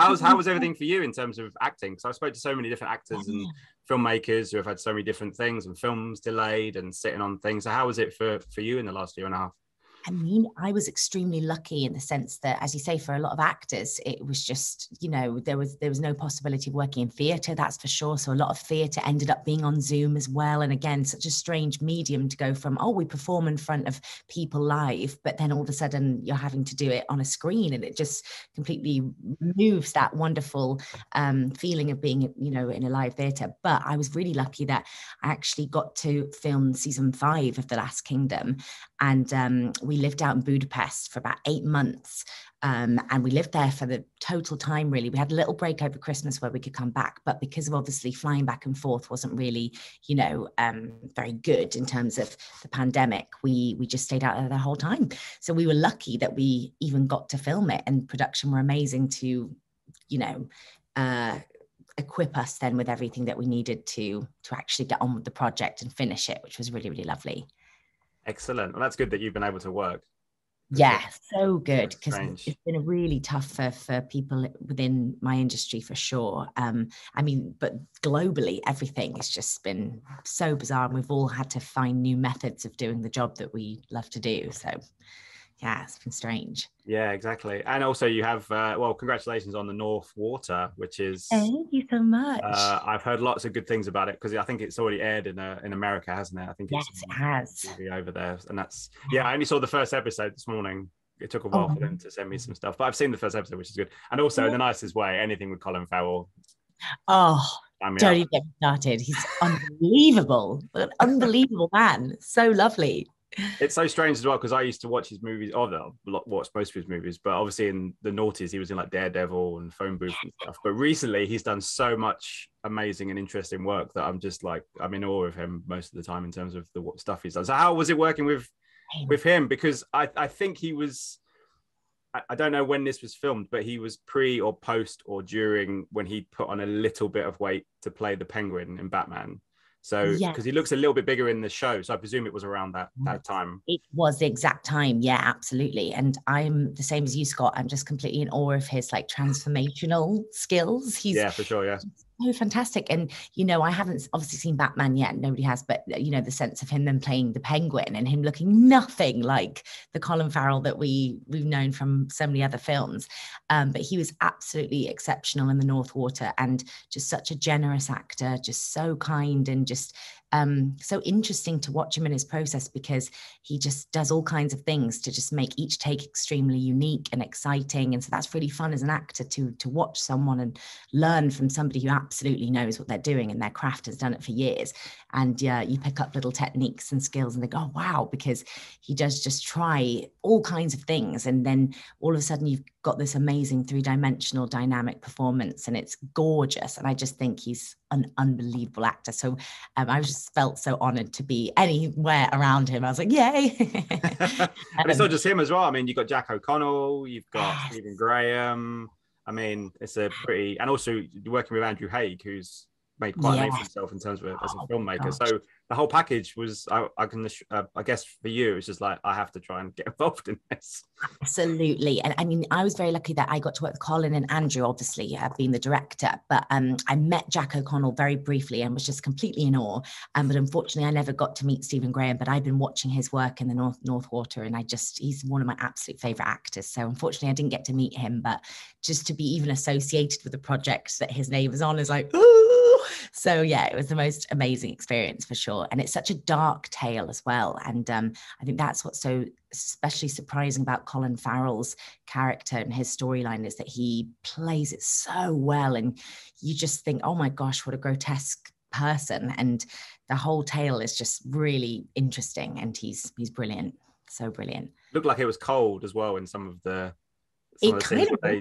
How's how was everything for you in terms of acting? Because I spoke to so many different actors and filmmakers who have had so many different things and films delayed and sitting on things. So how was it for for you in the last year and a half? I mean, I was extremely lucky in the sense that, as you say, for a lot of actors, it was just, you know, there was there was no possibility of working in theatre, that's for sure. So a lot of theatre ended up being on Zoom as well. And again, such a strange medium to go from, oh, we perform in front of people live, but then all of a sudden you're having to do it on a screen, and it just completely moves that wonderful um, feeling of being, you know, in a live theatre. But I was really lucky that I actually got to film season five of The Last Kingdom, and um, we lived out in Budapest for about eight months. Um, and we lived there for the total time, really. We had a little break over Christmas where we could come back, but because of obviously flying back and forth wasn't really, you know, um, very good in terms of the pandemic, we we just stayed out there the whole time. So we were lucky that we even got to film it, and production were amazing to, you know, uh, equip us then with everything that we needed to to actually get on with the project and finish it, which was really really lovely. Excellent. Well, that's good that you've been able to work. Yeah, so good because it's been really tough for, for people within my industry for sure. Um, I mean, but globally, everything has just been so bizarre, and we've all had to find new methods of doing the job that we love to do. So, yeah, it's been strange. Yeah, exactly. And also, you have uh, well, congratulations on the North Water, which is thank you so much. Uh, I've heard lots of good things about it because I think it's already aired in uh, in America, hasn't it? I think yes, it has. over there, and that's yeah. I only saw the first episode this morning. It took a while oh. for them to send me some stuff, but I've seen the first episode, which is good. And also, in the nicest way, anything with Colin Farrell. Oh, don't even get started. He's unbelievable, an unbelievable man. So lovely it's so strange as well because I used to watch his movies. Oh, no, watch most of his movies, but obviously in the noughties he was in like Daredevil and Phone Booth and stuff. But recently he's done so much amazing and interesting work that I'm just like I'm in awe of him most of the time in terms of the stuff he's done. So how was it working with with him? Because I I think he was. I don't know when this was filmed, but he was pre or post or during when he put on a little bit of weight to play the Penguin in Batman. So because he looks a little bit bigger in the show, so I presume it was around that mm. that time. It was the exact time, yeah, absolutely. And I'm the same as you, Scott. I'm just completely in awe of his like transformational skills. He's yeah, for sure, yeah so fantastic. And, you know, I haven't obviously seen Batman yet. Nobody has, but, uh, you know, the sense of him then playing the penguin and him looking nothing like the Colin Farrell that we, we've known from so many other films. Um, but he was absolutely exceptional in the North Water and just such a generous actor, just so kind and just um, so interesting to watch him in his process because he just does all kinds of things to just make each take extremely unique and exciting. And so that's really fun as an actor to to watch someone and learn from somebody who absolutely knows what they're doing and their craft has done it for years. And yeah, you pick up little techniques and skills and they go, oh, wow, because he does just try all kinds of things. And then all of a sudden you've got this amazing three dimensional dynamic performance and it's gorgeous. And I just think he's an unbelievable actor. So um, I was just felt so honored to be anywhere around him. I was like, yay. and it's um, not just him as well. I mean, you've got Jack O'Connell, you've got yes. Stephen Graham. I mean, it's a pretty, and also working with Andrew Haigh, who's made quite a name for himself in terms of as a oh, filmmaker. So the whole package was, I, I can, uh, I guess for you, it's just like I have to try and get involved in this. Absolutely, and I mean, I was very lucky that I got to work with Colin and Andrew, obviously uh, being the director. But um, I met Jack O'Connell very briefly and was just completely in awe. Um, but unfortunately, I never got to meet Stephen Graham. But I've been watching his work in the North North Water, and I just he's one of my absolute favorite actors. So unfortunately, I didn't get to meet him, but just to be even associated with the project that his name is on is like. Ooh! So yeah, it was the most amazing experience for sure, and it's such a dark tale as well. And um, I think that's what's so especially surprising about Colin Farrell's character and his storyline is that he plays it so well, and you just think, oh my gosh, what a grotesque person, and the whole tale is just really interesting, and he's he's brilliant, so brilliant. Looked like it was cold as well in some of the. Some it of the kind of they,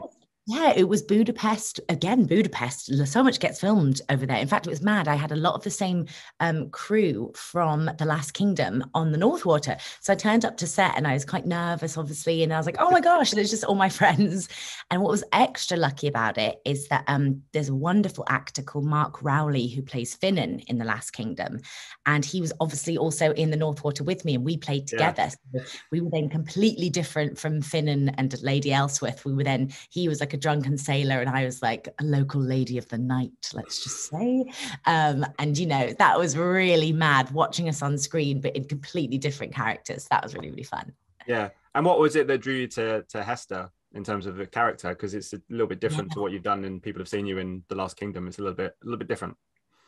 yeah, it was Budapest again. Budapest, so much gets filmed over there. In fact, it was mad. I had a lot of the same um, crew from The Last Kingdom on the North Water. So I turned up to set and I was quite nervous, obviously. And I was like, oh my gosh, there's just all my friends. And what was extra lucky about it is that um, there's a wonderful actor called Mark Rowley who plays Finan in The Last Kingdom. And he was obviously also in the North Water with me and we played together. Yeah. So we were then completely different from Finan and Lady Aelswith. We were then, he was like a drunken sailor and I was like a local lady of the night, let's just say. Um, and you know, that was really mad watching us on screen, but in completely different characters. That was really, really fun. Yeah. And what was it that drew you to to Hester in terms of the character? Because it's a little bit different Yeah. to what you've done and people have seen you in The Last Kingdom. It's a little bit a little bit different.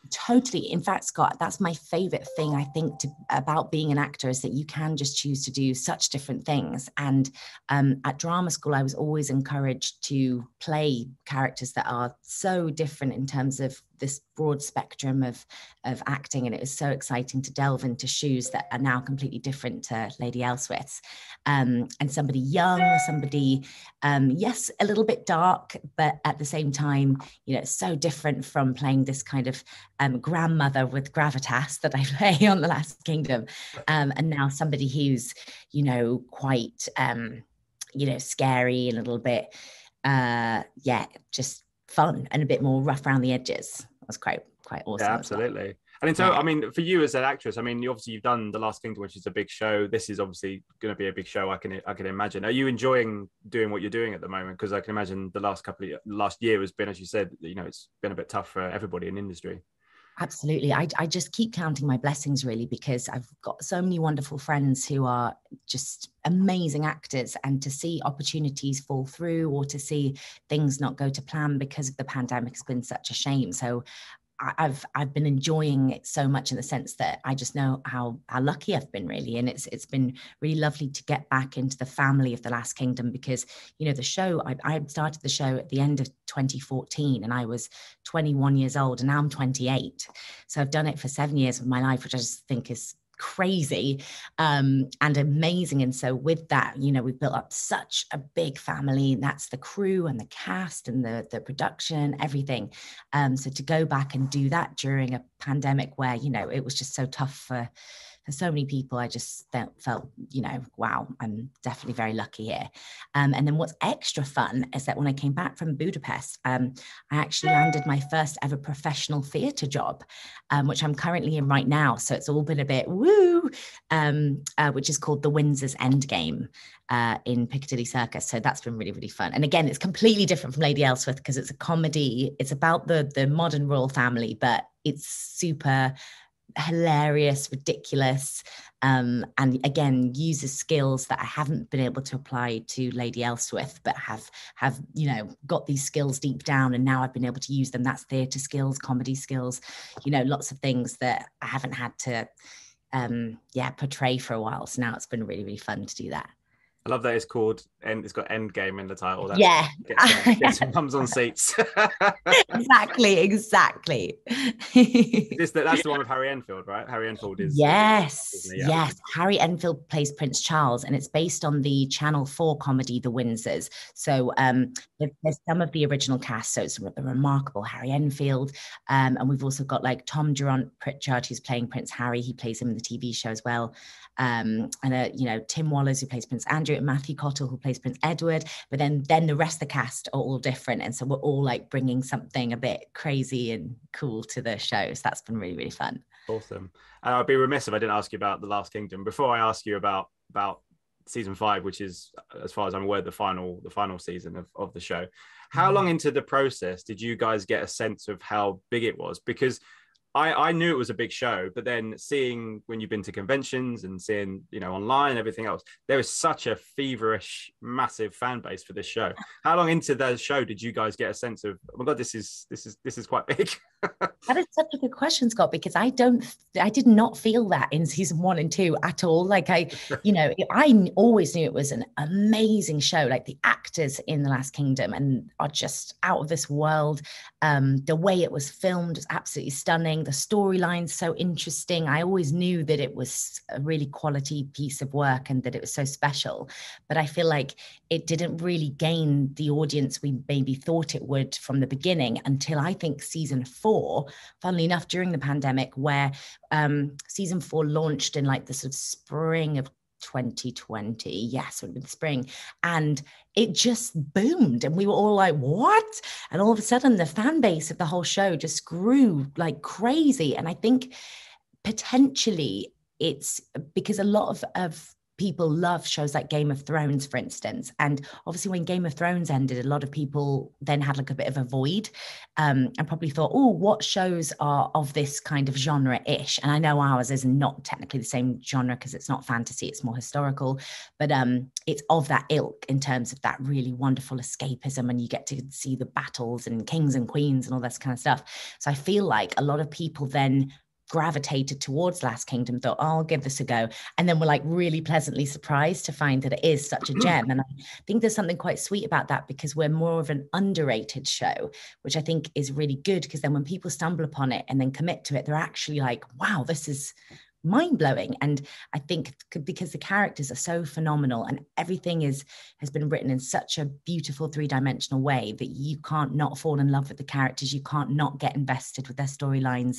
Totally. In fact scott that's my favorite thing i think to, about being an actor is that you can just choose to do such different things. And um, at drama school i was always encouraged to play characters that are so different in terms of this broad spectrum of of acting and it was so exciting to delve into shoes that are now completely different to lady Aelswith's um, and somebody young somebody um, yes a little bit dark but at the same time you know so different from playing this kind of um, grandmother with gravitas that I play on The Last Kingdom, um, and now somebody who's, you know, quite, um, you know, scary and a little bit, uh, yeah, just fun and a bit more rough around the edges. That's quite quite awesome. yeah, as well. absolutely. And in so, Yeah. I mean, for you as an actress, I mean, you obviously you've done The Last Kingdom, which is a big show. This is obviously going to be a big show. I can I can imagine. Are you enjoying doing what you're doing at the moment? Because I can imagine the last couple of last year has been, as you said, you know, it's been a bit tough for everybody in industry. Absolutely. I, I just keep counting my blessings really because I've got so many wonderful friends who are just amazing actors and to see opportunities fall through or to see things not go to plan because of the pandemic has been such a shame. So I've I've been enjoying it so much in the sense that I just know how how lucky I've been really, and it's it's been really lovely to get back into the family of the Last Kingdom because you know the show I, I started the show at the end of 2014 and I was 21 years old and now I'm 28, so I've done it for seven years of my life, which I just think is crazy um, and amazing. And so with that, you know, we've built up such a big family. And that's the crew and the cast and the the production, everything. Um, so to go back and do that during a pandemic where, you know, it was just so tough for for so many people, I just felt, felt you know, wow, I'm definitely very lucky here. Um, and then what's extra fun is that when I came back from Budapest, um, I actually landed my first ever professional theatre job, um, which I'm currently in right now. So it's all been a bit woo, um, uh, which is called The Windsor's Endgame uh, in Piccadilly Circus. So that's been really, really fun. And again, it's completely different from Lady Aelswith because it's a comedy. It's about the the modern royal family, but it's super hilarious, ridiculous, um, and again uses skills that I haven't been able to apply to Lady Aelswith, but have have you know got these skills deep down, and now I've been able to use them. That's theatre skills, comedy skills, you know, lots of things that I haven't had to, um, yeah, portray for a while. So now it's been really really fun to do that. I love that it's called and it's got End Game in the title. That's yeah, Get some, get on seats. exactly, exactly. this, that's the one with Harry Enfield, right? Harry Enfield is. Yes? Yeah. yes. Harry Enfield plays Prince Charles, and it's based on the Channel 4 comedy The Windsors. So um, there's some of the original cast. So it's the remarkable Harry Enfield. Um, and we've also got like Tom Durant Pritchard, who's playing Prince Harry. He plays him in the TV show as well. Um, and, uh, you know, Tim Wallace, who plays Prince Andrew, Matthew Cottle, who plays Prince Edward. But then, then the rest of the cast are all different. And so we're all like bringing something a bit crazy and cool to the show. So that's been really, really fun. Awesome. And I'd be remiss if I didn't ask you about The Last Kingdom. Before I ask you about about season five, which is, as far as I'm aware, the final the final season of, of the show. How mm-hmm. long into the process did you guys get a sense of how big it was? Because I, I knew it was a big show, but then seeing when you've been to conventions and seeing, you know, online and everything else, there is such a feverish, massive fan base for this show. How long into the show did you guys get a sense of, oh my god, this is this is this is quite big? That is such a good question, Scott, because I don't, I did not feel that in season one and two at all. Like I, you know, I always knew it was an amazing show. Like the actors in The Last Kingdom and are just out of this world. Um, the way it was filmed is absolutely stunning. The storyline's so interesting. I always knew that it was a really quality piece of work and that it was so special. But I feel like it didn't really gain the audience we maybe thought it would from the beginning until I think season four, funnily enough, during the pandemic, where um, season four launched in like the sort of spring of 2020. Yes, it would have been spring. And it just boomed. And we were all like, what? And all of a sudden, the fan base of the whole show just grew like crazy. And I think potentially it's because a lot of, of people love shows like Game of Thrones, for instance. And obviously, when Game of Thrones ended, a lot of people then had like a bit of a void um, and probably thought, oh, what shows are of this kind of genre ish? And I know ours is not technically the same genre because it's not fantasy, it's more historical, but um, it's of that ilk in terms of that really wonderful escapism. And you get to see the battles and kings and queens and all this kind of stuff. So I feel like a lot of people then gravitated towards Last Kingdom, thought, oh, I'll give this a go. And then we're like really pleasantly surprised to find that it is such a gem. And I think there's something quite sweet about that because we're more of an underrated show, which I think is really good because then when people stumble upon it and then commit to it, they're actually like, wow, this is mind blowing. And I think because the characters are so phenomenal and everything is has been written in such a beautiful three dimensional way that you can't not fall in love with the characters. You can't not get invested with their storylines.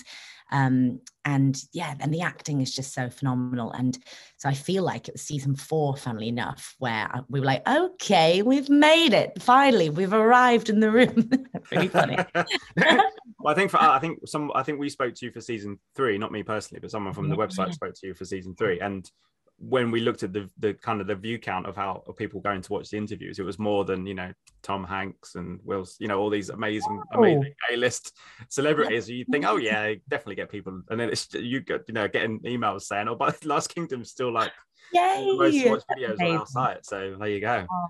Um, and yeah, and the acting is just so phenomenal. And so I feel like it was season four, funnily enough, where we were like, okay, we've made it. Finally, we've arrived in the room. really funny. well, I think for I think some I think we spoke to you for season three, not me personally, but someone from the website spoke to you for season three. And when we looked at the the kind of the view count of how of people going to watch the interviews, it was more than you know Tom Hanks and Will's, you know, all these amazing, oh. amazing A-list celebrities. You think, oh yeah, definitely get people, and then it's you get you know getting emails saying, oh, but Last Kingdom's still like Yay! most watched videos on our site. So there you go. Oh,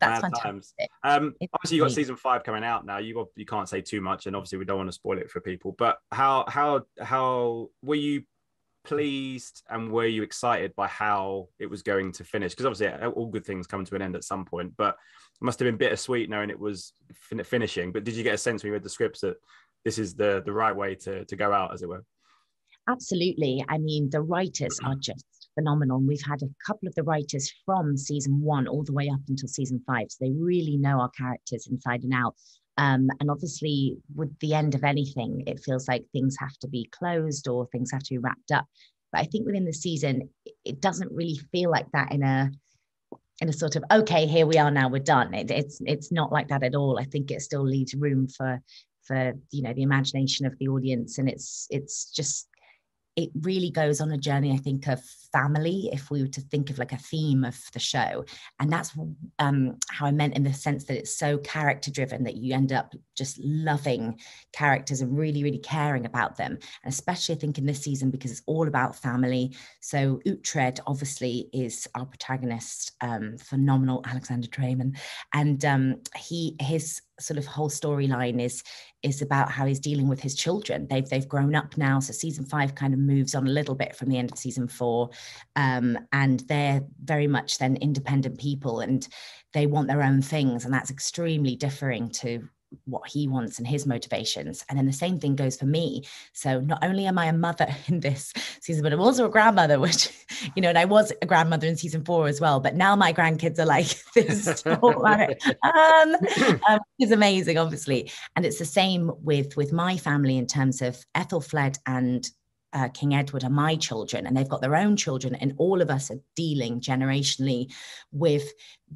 that's Mad fantastic. Times. Um, obviously, you got season five coming out now. You you can't say too much, and obviously, we don't want to spoil it for people. But how how how were you pleased and were you excited by how it was going to finish? Because obviously, uh, all good things come to an end at some point, but it must have been bittersweet knowing it was fin- finishing. But did you get a sense when you read the scripts that this is the the right way to to go out, as it were? Absolutely. I mean, the writers are mm-hmm. just phenomenal. And we've had a couple of the writers from season one all the way up until season five. So they really know our characters inside and out. Um, and obviously, with the end of anything, it feels like things have to be closed or things have to be wrapped up. But I think within the season, it doesn't really feel like that in a in a sort of okay, here we are now, we're done. It, it's it's not like that at all. I think it still leaves room for for you know the imagination of the audience, and it's it's just it really goes on a journey, I think, of family, if we were to think of like a theme of the show. And that's um, how I meant in the sense that it's so character driven that you end up just loving characters and really, really caring about them. And especially, I think, in this season, because it's all about family. So, Uhtred obviously is our protagonist, um, phenomenal Alexander Dreymon. And um, he, his sort of whole storyline is is about how he's dealing with his children. They've they've grown up now, so season five kind of moves on a little bit from the end of season four, um, and they're very much then independent people, and they want their own things, and that's extremely differing to what he wants and his motivations. And then the same thing goes for me. So not only am I a mother in this season, but I'm also a grandmother, which, you know, and I was a grandmother in season four as well. But now my grandkids are like this. um, um, it's amazing, obviously. And it's the same with with my family in terms of Aethelflaed and uh, King Edward are my children, and they've got their own children, and all of us are dealing generationally with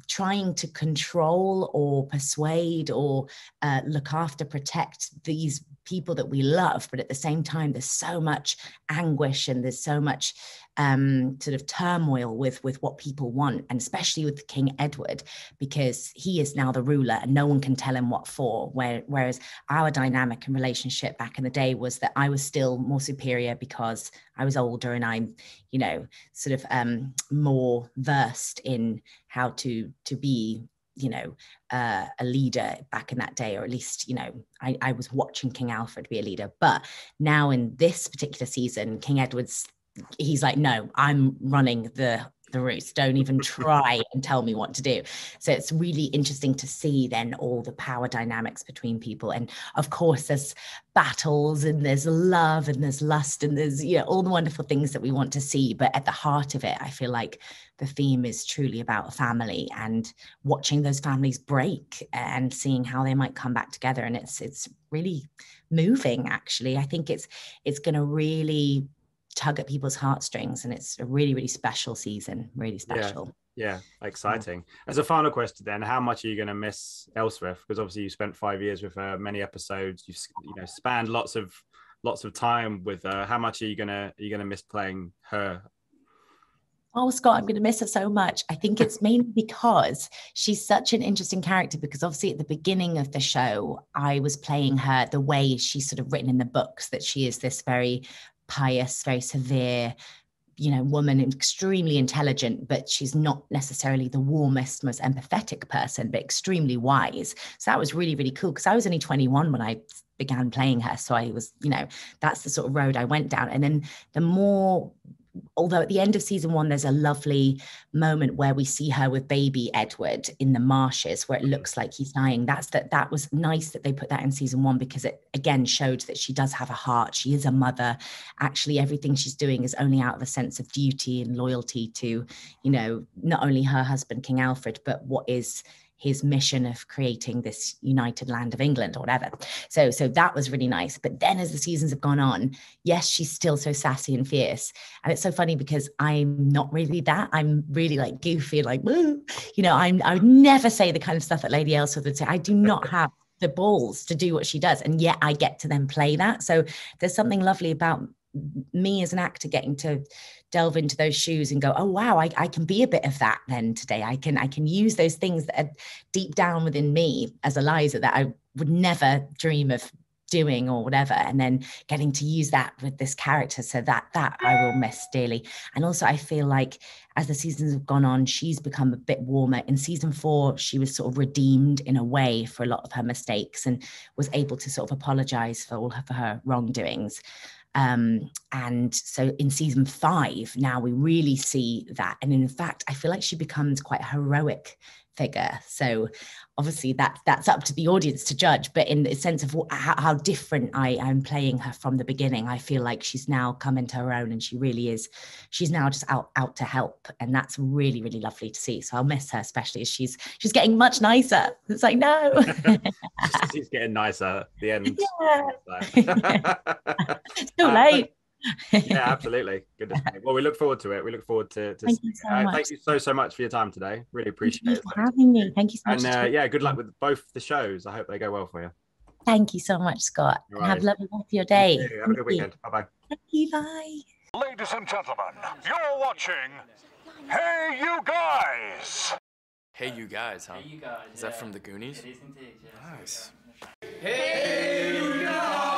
trying to control or persuade or uh, look after, protect these people that we love. But at the same time, there's so much anguish and there's so much um, sort of turmoil with with what people want, and especially with King Edward, because he is now the ruler and no one can tell him what for. Where, whereas our dynamic and relationship back in the day was that I was still more superior because I was older and I'm, you know, sort of um, more versed in how to to be you know uh, a leader back in that day or at least you know I, I was watching king alfred be a leader but now in this particular season king edward's he's like, no, I'm running the the roost. Don't even try and tell me what to do. So it's really interesting to see then all the power dynamics between people. And of course, there's battles and there's love and there's lust and there's you know all the wonderful things that we want to see. But at the heart of it, I feel like the theme is truly about family and watching those families break and seeing how they might come back together. And it's it's really moving actually. I think it's it's going to really tug at people's heartstrings and it's a really really special season really special yeah, yeah. exciting as a final question then how much are you going to miss Aelswith because obviously you spent five years with her many episodes you've you know spanned lots of lots of time with her how much are you gonna are you gonna miss playing her Oh, Scott, I'm going to miss her so much. I think it's mainly because she's such an interesting character. Because obviously, at the beginning of the show, I was playing her the way she's sort of written in the books that she is this very pious, very severe, you know, woman, extremely intelligent, but she's not necessarily the warmest, most empathetic person, but extremely wise. So that was really, really cool because I was only 21 when I began playing her. So I was, you know, that's the sort of road I went down. And then the more although at the end of season one, there's a lovely moment where we see her with baby Edward in the marshes, where it mm-hmm. looks like he's dying. That's that. That was nice that they put that in season one because it again showed that she does have a heart. She is a mother. Actually, everything she's doing is only out of a sense of duty and loyalty to, you know, not only her husband King Alfred, but what is his mission of creating this united land of England or whatever. So so that was really nice. But then as the seasons have gone on, yes, she's still so sassy and fierce. And it's so funny because I'm not really that. I'm really like goofy, like woo. You know, I'm I would never say the kind of stuff that Lady Aelswith would say. I do not have the balls to do what she does. And yet I get to then play that. So there's something lovely about me as an actor getting to delve into those shoes and go oh wow I, I can be a bit of that then today. I can i can use those things that are deep down within me as eliza that i would never dream of doing or whatever and then getting to use that with this character. So that that i will miss dearly. And also i feel like as the seasons have gone on she's become a bit warmer. In season four she was sort of redeemed in a way for a lot of her mistakes and was able to sort of apologize for all of her wrongdoings um, and so in season five, now we really see that. And in fact, I feel like she becomes quite heroic figure. So obviously that that's up to the audience to judge. But in the sense of how, how different I am playing her from the beginning, I feel like she's now come into her own, and she really is. She's now just out out to help, and that's really really lovely to see. So I'll miss her, especially as she's she's getting much nicer. It's like no, she's getting nicer. At the end, yeah. too uh, late yeah, absolutely. Goodness me. Well, we look forward to it. We look forward to. to thank you so uh, much. Thank you so so much for your time today. Really appreciate thank it. for having me. Thank you so much. And uh, yeah, good luck with both the shows. I hope they go well for you. Thank you so much, Scott. Right. Have a lovely rest of your day. You Have a good weekend. Bye bye. Thank you. Bye. Ladies and gentlemen, you're watching. Hey, you guys. Hey, you guys, huh? Hey, you guys. Is yeah. that from the Goonies? It is indeed. Nice. Hey.